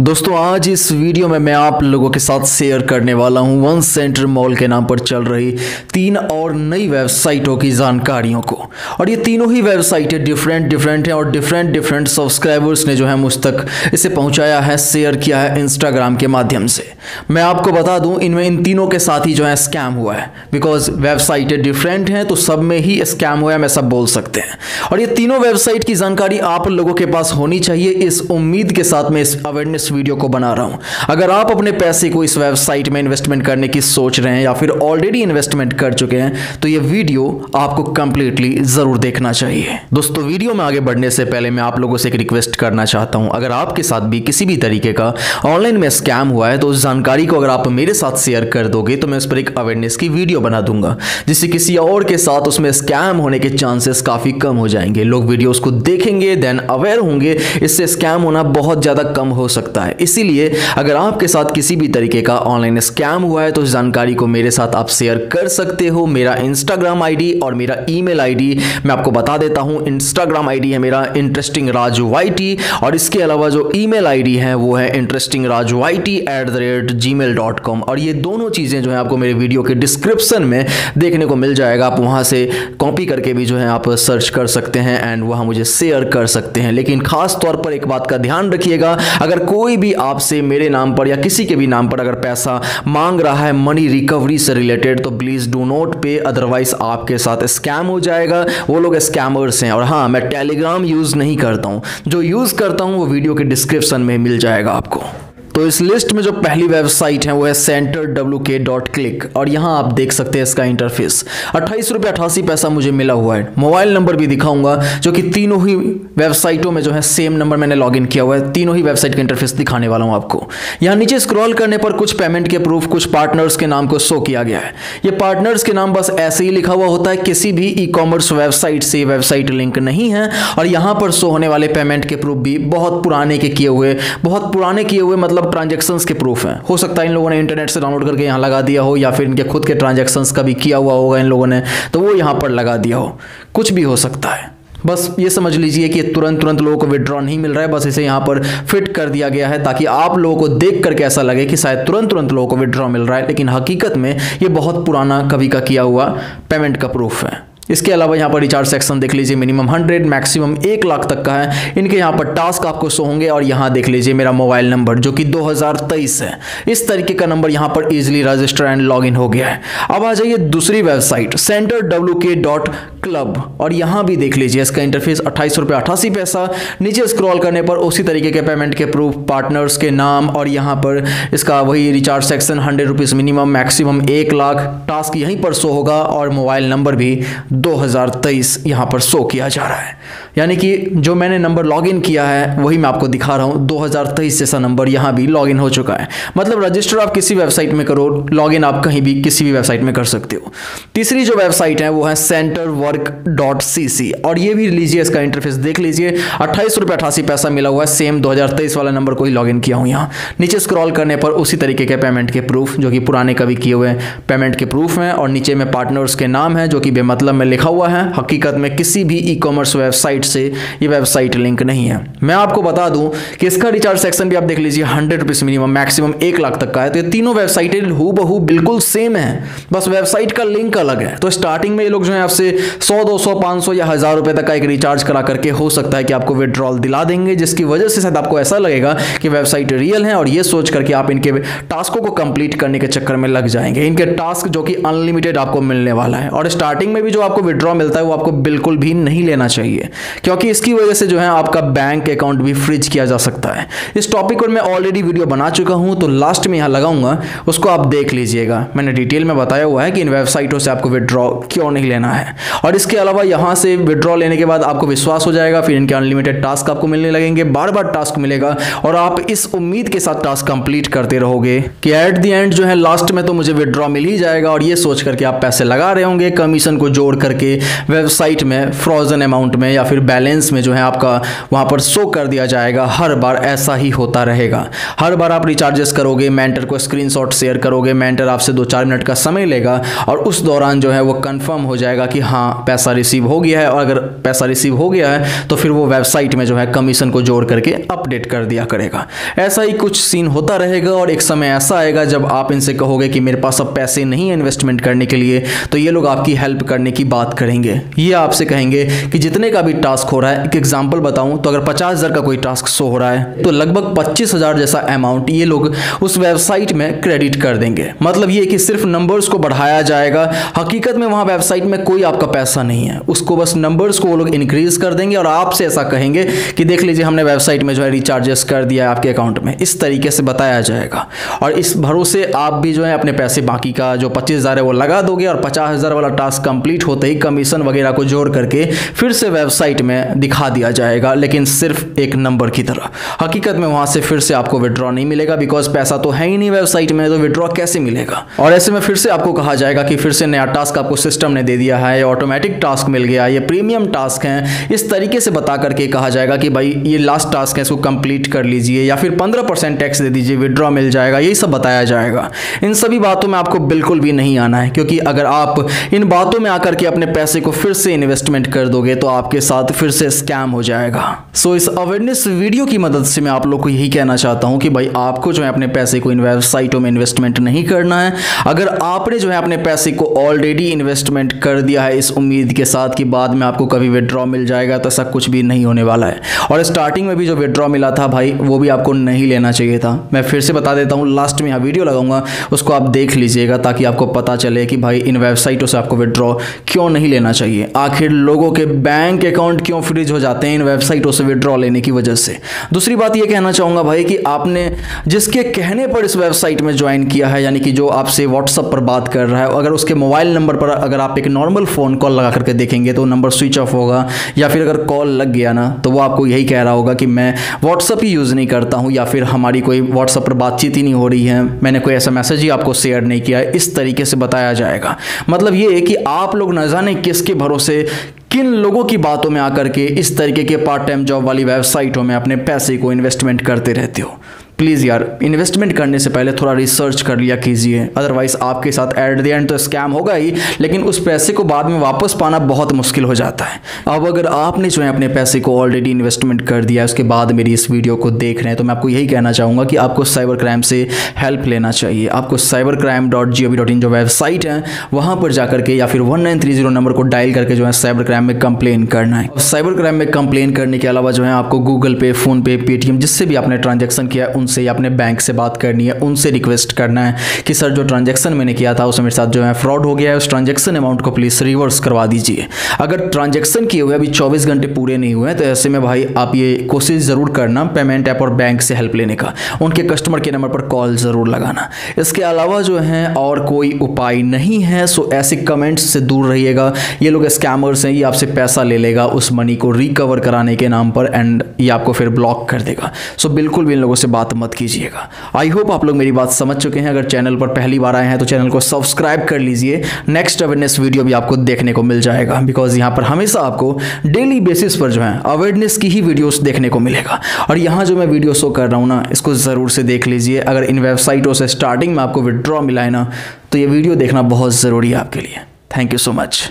दोस्तों, आज इस वीडियो में मैं आप लोगों के साथ शेयर करने वाला हूँ वन सेंटर मॉल के नाम पर चल रही तीन और नई वेबसाइटों की जानकारियों को। और ये तीनों ही वेबसाइटें डिफरेंट डिफरेंट हैं और डिफरेंट डिफरेंट सब्सक्राइबर्स ने जो है मुझ तक इसे पहुँचाया है शेयर किया है इंस्टाग्राम के माध्यम से। मैं आपको बता दूँ, इनमें इन तीनों के साथ ही जो है स्कैम हुआ है। बिकॉज़ वेबसाइटें डिफरेंट हैं तो सब में ही स्कैम हुआ है मैं सब बोल सकते हैं। और ये तीनों वेबसाइट की जानकारी आप लोगों के पास होनी चाहिए, इस उम्मीद के साथ मैं इस अवेयरनेस वीडियो को बना रहा हूँ। अगर आप अपने पैसे को इस वेबसाइट में इन्वेस्टमेंट करने की सोच रहे हैं या फिर ऑलरेडी इन्वेस्टमेंट कर चुके हैं तो ये वीडियो आपको कंप्लीटली ज़रूर देखना चाहिए। दोस्तों, वीडियो में आगे बढ़ने से पहले मैं आप लोगों से एक रिक्वेस्ट करना चाहता हूँ। अगर आपके साथ भी किसी भी तरीके का ऑनलाइन में स्कैम हुआ है तो उस जानकारी को अगर आप मेरे साथ शेयर कर दोगे तो मैं उस पर एक अवेयरनेस की वीडियो बना दूँगा, जिससे किसी और के साथ उसमें स्कैम होने के चांसेस काफ़ी कम हो जाएँगे। लोग वीडियोस को देखेंगे देन अवेयर होंगे, इससे स्कैम होना बहुत ज़्यादा कम हो सकता है इसीलिए अगर आपके साथ किसी भी तरीके का ऑनलाइन स्कैम हुआ है तो इस जानकारी को मेरे साथ आप शेयर कर सकते हो। मेरा इंस्टाग्राम आईडी और मेरा ईमेल आईडी मैं आपको बता देता हूँ। इंस्टाग्राम आईडी है मेरा इंटरेस्टिंग राजू वाई और इसके अलावा जो ईमेल आईडी है, वो है interesting Raju Y at the rate Gmail dot com और ये दोनों चीज़ें जो है आपको मेरे वीडियो के डिस्क्रिप्शन में देखने को मिल जाएगा। आप वहाँ से कॉपी करके भी जो है आप सर्च कर सकते हैं एंड वहाँ मुझे शेयर कर सकते हैं। लेकिन खास तौर पर एक बात का ध्यान रखिएगा, अगर कोई भी आपसे मेरे नाम पर या किसी के भी नाम पर अगर पैसा मांग रहा है मनी रिकवरी से रिलेटेड तो please do not pay otherwise आपके साथ स्कैम हो जाएगा। वो लोग स्कैमर्स हैं और हाँ मैं टेलीग्राम यूज़ नहीं करता हूँ। जो यूज़ करता हूँ, वो वीडियो के डिस्क्रिप्शन में मिल जाएगा आपको। तो इस लिस्ट में जो पहली वेबसाइट है, वो है centre W K dot click और यहाँ आप देख सकते हैं इसका इंटरफेस अट्ठाईस रुपये अठासी पैसा मुझे मिला हुआ है। मोबाइल नंबर भी दिखाऊँगा, जो कि तीनों ही वेबसाइटों में जो है सेम नंबर मैंने लॉगिन किया हुआ है। तीनों ही वेबसाइट का इंटरफेस दिखाने वाला हूँ आपको। यहाँ नीचे स्क्रॉल करने पर कुछ पेमेंट के प्रूफ कुछ पार्टनर्स के नाम को शो किया गया है। ये पार्टनर्स के नाम बस ऐसे ही लिखा हुआ होता है, किसी भी ई कॉमर्स वेबसाइट से वेबसाइट लिंक नहीं है और यहाँ पर शो होने वाले पेमेंट के प्रूफ भी बहुत पुराने के किए हुए, बहुत पुराने किए हुए मतलब ट्रांजेक्शन्स के प्रूफ हैं। हो सकता है इन लोगों ने इंटरनेट से डाउनलोड करके यहाँ लगा दिया हो या फिर इनके खुद के ट्रांजेक्शन का भी किया हुआ होगा इन लोगों ने तो वो यहाँ पर लगा दिया हो। कुछ भी हो सकता है। बस ये समझ लीजिए कि तुरंत तुरंत लोगों को विड्रॉ नहीं मिल रहा है, बस इसे यहाँ पर फिट कर दिया गया है ताकि आप लोगों को देख करके ऐसा लगे कि शायद तुरंत तुरंत लोगों को विड्रॉ मिल रहा है, लेकिन हकीकत में ये बहुत पुराना कभी का किया हुआ पेमेंट का प्रूफ है। इसके अलावा यहाँ पर रिचार्ज सेक्शन देख लीजिए मिनिमम हंड्रेड मैक्सिमम एक लाख तक का है। इनके यहाँ पर टास्क आपको शो होंगे और यहाँ देख लीजिए मेरा मोबाइल नंबर जो कि 2023 है। इस तरीके का नंबर यहाँ पर इजिली रजिस्टर एंड लॉग हो गया है। अब आ जाइए दूसरी website centre W K dot club. और यहाँ भी देख लीजिए, इसका इंटरफेस अट्ठाईस रुपये अठासी पैसा। नीचे स्क्रॉल करने पर उसी तरीके के पेमेंट के प्रूफ पार्टनर्स के नाम और यहाँ पर इसका वही recharge section hundred rupees minimum maximum एक लाख। टास्क यहीं पर शो होगा और मोबाइल नंबर भी 2023 यहाँ पर शो किया जा रहा है। यानी कि जो मैंने नंबर लॉगिन किया है, वही मैं आपको दिखा रहा हूँ। 2023 जैसा नंबर यहाँ भी लॉगिन हो चुका है। मतलब रजिस्टर आप किसी वेबसाइट में करो लॉगिन आप कहीं भी किसी भी वेबसाइट में कर सकते हो। तीसरी जो वेबसाइट है, वो है सेंटर और ये भी लीजिए इसका इंटरफेस देख लीजिए। अट्ठाईस रुपये अठासी पैसा मिला हुआ है सेम दो वाला नंबर को ही लॉगिन किया हूँ यहाँ। नीचे स्क्रॉल करने पर उसी तरीके के पेमेंट के प्रूफ जो कि पुराने कभी किए हुए पेमेंट के प्रूफ हैं, और नीचे में पार्टनर्स के नाम है, जो कि बेमतलब में लिखा हुआ है। हकीकत में किसी भी ई कॉमर्स वेबसाइट से ये वेबसाइट लिंक नहीं है। मैं आपको बता दूँ कि इसका रिचार्ज सेक्शन भी आप देख लीजिए हंड्रेड रुपीज़ मिनिमम मैक्सिमम एक लाख तक का है। तो ये तीनों वेबसाइटें हु बहू बिल्कुल सेम है। बस वेबसाइट का लिंक अलग है। तो स्टार्टिंग में ये लोग जो है आपसे सौ, दो सौ, पाँच सौ या हज़ार रुपये तक का एक रिचार्ज करा करके हो सकता है कि आपको विड्रॉल दिला देंगे, जिसकी वजह से शायद आपको ऐसा लगेगा कि वेबसाइट रियल है और ये सोच करके आप इनके टास्कों को कंप्लीट करने के चक्कर में लग जाएँगे। इनके टास्क जो कि अनलिमिटेड आपको मिलने वाला है और स्टार्टिंग में भी जो आपको विड्रॉ मिलता है, वो आपको बिल्कुल भी नहीं लेना चाहिए, क्योंकि इसकी वजह से जो है आपका बैंक अकाउंट भी फ्रीज किया जा सकता है। इस टॉपिक पर मैं ऑलरेडी वीडियो बना चुका हूँ तो लास्ट में यहाँ लगाऊँगा, उसको आप देख लीजिएगा। मैंने डिटेल में बताया हुआ है कि इन वेबसाइटों से आपको विड्रॉ क्यों नहीं लेना है। और इसके अलावा यहाँ से विड्रॉ लेने के बाद आपको विश्वास हो जाएगा, फिर इनके अनलिमिटेड टास्क आपको मिलने लगेंगे बार बार टास्क मिलेगा और आप इस उम्मीद के साथ टास्क कंप्लीट करते रहोगे कि एट दी एंड जो है लास्ट में तो मुझे विड्रॉ मिल ही जाएगा और ये सोच करके आप पैसे लगा रहे होंगे कमीशन को जोड़ करके वेबसाइट में फ्रोजन अमाउंट में या फिर बैलेंस में जो है आपका वहाँ पर शो कर दिया जाएगा। हर बार ऐसा ही होता रहेगा। हर बार आप रिचार्जेस करोगे मेंटर को स्क्रीनशॉट शेयर करोगे मेंटर आपसे दो चार मिनट का समय लेगा और उस दौरान जो है वो कंफर्म हो जाएगा कि हाँ पैसा रिसीव हो गया है और अगर पैसा रिसीव हो गया है तो फिर वो वेबसाइट में जो है कमीशन को जोड़ करके अपडेट कर दिया करेगा। ऐसा ही कुछ सीन होता रहेगा और एक समय ऐसा आएगा जब आप इनसे कहोगे कि मेरे पास अब पैसे नहीं है इन्वेस्टमेंट करने के लिए तो ये लोग आपकी हेल्प करने की बात करेंगे। ये आपसे कहेंगे कि जितने का भी टास्क हो रहा है, एक एग्ज़ाम्पल बताऊँ तो अगर पचास का कोई टास्क शो हो रहा है तो लगभग पच्चीस जैसा अमाउंट ये लोग उस वेबसाइट में क्रेडिट कर देंगे। मतलब ये कि सिर्फ़ नंबर्स को बढ़ाया जाएगा। हकीकत में वहाँ वेबसाइट में कोई आपका पैसा नहीं है। उसको बस नंबर्स को वो लोग इंक्रीज कर देंगे और आपसे ऐसा कहेंगे कि देख लीजिए हमने वेबसाइट में जो है रिचार्जेस कर दिया है आपके अकाउंट में। इस तरीके से बताया जाएगा। और इस भरोसे आप भी जो है अपने पैसे बाकी का जो पच्चीस हज़ार है वो लगा दोगे और पचास हज़ार वाला टास्क कंप्लीट होते ही कमीशन वगैरह को जोड़ करके फिर से वेबसाइट में दिखा दिया जाएगा, लेकिन सिर्फ़ एक नंबर की तरह। हकीकत में वहाँ से फिर से आपको विड्रॉ नहीं मिलेगा बिकॉज़ पैसा तो है ही नहीं वेबसाइट में तो विड्रॉ कैसे मिलेगा? और ऐसे में फिर से आपको कहा जाएगा कि फिर से नया टास्क आपको सिस्टम ने दे दिया है ऑटोमेटिक टास्क मिल गया, ये प्रीमियम टास्क है। इस तरीके से बता करके कहा जाएगा कि भाई, ये लास्ट टास्क है, इसको कंप्लीट कर लीजिए या फिर पंद्रह परसेंट टैक्स दे दीजिए विड्रॉ मिल जाएगा, यही सब बताया जाएगा। इन सभी बातों में आपको बिल्कुल भी नहीं आना है, क्योंकि अगर आप इन बातों में आकर के अपने पैसे को फिर से इन्वेस्टमेंट कर दोगे तो आपके साथ फिर से स्कैम हो जाएगा। सो इस अवेयरनेस वीडियो की मदद से मैं आप लोग को यही कहना चाहता हूँ कि भाई, आपको जो है अपने पैसे को इन वेबसाइटों में इन्वेस्टमेंट नहीं करना है। अगर आपने जो है अपने पैसे को ऑलरेडी इन्वेस्टमेंट कर दिया है, इस उम्मीद के साथ कि बाद में आपको कभी विड्रॉ मिल जाएगा तो ऐसा कुछ भी नहीं होने वाला है। और स्टार्टिंग में भी जो विड्रॉ मिला था भाई, वो भी आपको नहीं लेना चाहिए था। मैं फिर से बता देता हूँ लास्ट में यहाँ वीडियो लगाऊँगा, उसको आप देख लीजिएगा ताकि आपको पता चले कि भाई इन वेबसाइटों से आपको विड्रॉ क्यों नहीं लेना चाहिए। आखिर लोगों के बैंक अकाउंट क्यों फ्रीज हो जाते हैं इन वेबसाइटों से विड्रॉ लेने की वजह से? दूसरी बात ये कहना चाहूँगा भाई कि आपने जिसके कहने पर इस वेबसाइट में ज्वाइन किया है, यानी कि जो आपसे व्हाट्सअप पर बात कर रहा है, अगर उसके मोबाइल नंबर पर अगर आप एक नॉर्मल फ़ोन कॉल लगा करके देखेंगे तो नंबर स्विच ऑफ़ होगा, या फिर अगर कॉल लग गया ना तो वो आपको यही कह रहा होगा कि मैं व्हाट्सअप ही यूज़ नहीं करता हूँ, या फिर हमारी कोई व्हाट्सअप पर बातचीत ही नहीं हो रही है, मैंने कोई ऐसा मैसेज ही आपको शेयर नहीं किया, इस तरीके से बताया जाएगा। मतलब ये कि आप लोग न जाने किसके भरोसे किन लोगों की बातों में आकर के इस तरीके के पार्ट टाइम जॉब वाली वेबसाइटों में अपने पैसे को इन्वेस्टमेंट करते रहते हो। प्लीज़ यार इन्वेस्टमेंट करने से पहले थोड़ा रिसर्च कर लिया कीजिए। अदरवाइज़ आपके साथ एट द एंड तो स्कैम होगा ही, लेकिन उस पैसे को बाद में वापस पाना बहुत मुश्किल हो जाता है। अब अगर आपने जो है अपने पैसे को ऑलरेडी इन्वेस्टमेंट कर दिया उसके बाद मेरी इस वीडियो को देख रहे हैं तो मैं आपको यही कहना चाहूँगा कि आपको साइबर क्राइम से हेल्प लेना चाहिए। आपको cyber crime dot G O V dot in जो वेबसाइट है, वहाँ पर जाकर के या फिर one nine three zero number को डायल करके जो है साइबर क्राइम में कंप्लेन करना है। साइबर क्राइम में कंप्लेन करने के अलावा जो है आपको गूगल पे फ़ोन पे पेटीएम जिससे भी आपने ट्रांजेक्शन किया है उनसे या अपने बैंक से बात करनी है, उनसे रिक्वेस्ट करना है कि, सर, जो ट्रांजेक्शन मैंने किया था, उसमें मेरे साथ जो है फ्रॉड हो गया है, उस ट्रांजेक्शन अमाउंट को प्लीज़ रिवर्स करवा दीजिए। अगर ट्रांजेक्शन किए हुए अभी चौबीस घंटे पूरे नहीं हुए तो ऐसे में भाई आप ये कोशिश ज़रूर करना पेमेंट ऐप और बैंक से हेल्प लेने का। उनके कस्टमर के नंबर पर कॉल ज़रूर लगाना। इसके अलावा जो है और कोई उपाय नहीं है सो ऐसे कमेंट्स से दूर रहिएगा। ये लोग स्कैमर्स हैं, ये आपसे पैसा ले लेगा, उस मनी को रिकवर कराने के नाम पर एंड ये आपको फिर ब्लॉक कर देगा। सो बिल्कुल भी इन लोगों से बात मत कीजिएगा। आई होप आप लोग मेरी बात समझ चुके हैं। अगर चैनल पर पहली बार आए हैं तो चैनल को सब्सक्राइब कर लीजिए। नेक्स्ट अवेयरनेस वीडियो भी आपको देखने को मिल जाएगा। बिकॉज़ यहाँ पर हमेशा आपको डेली बेसिस पर जो है अवेयरनेस की ही वीडियोस देखने को मिलेगा। और यहाँ जो मैं वीडियो शो कर रहा हूँ ना, इसको ज़रूर से देख लीजिए। अगर इन वेबसाइटों से स्टार्टिंग में आपको विड्रॉ मिला है ना तो ये वीडियो देखना बहुत ज़रूरी है आपके लिए। Thank you so much